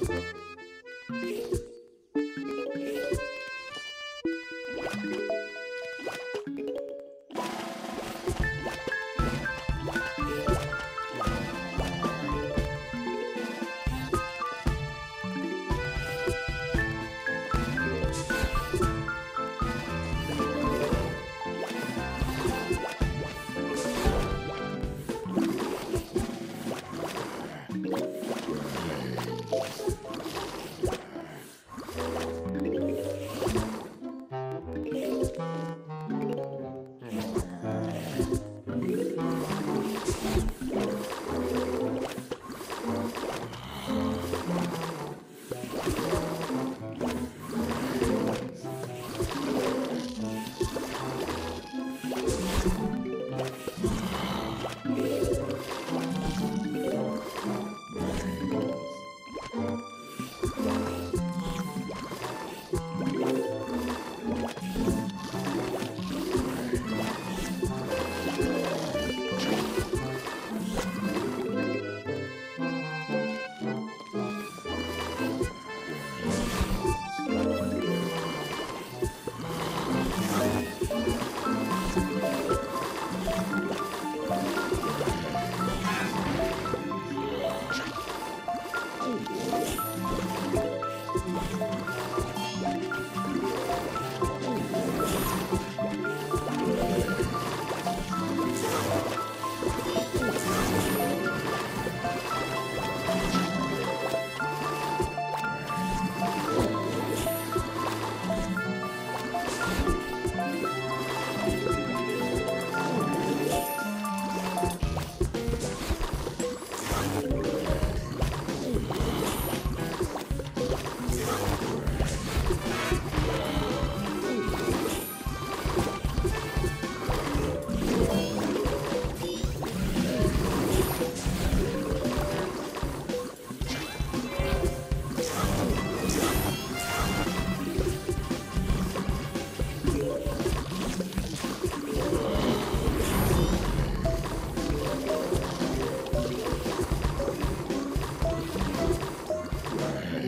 Thank you.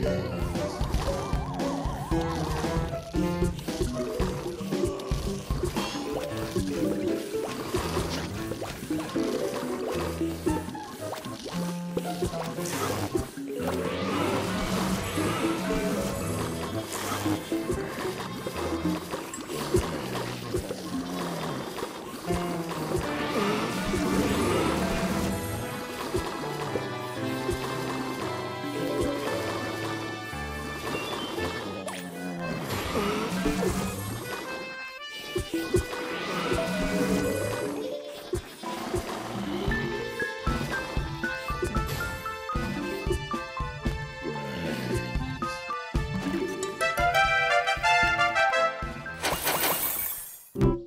Thank you. you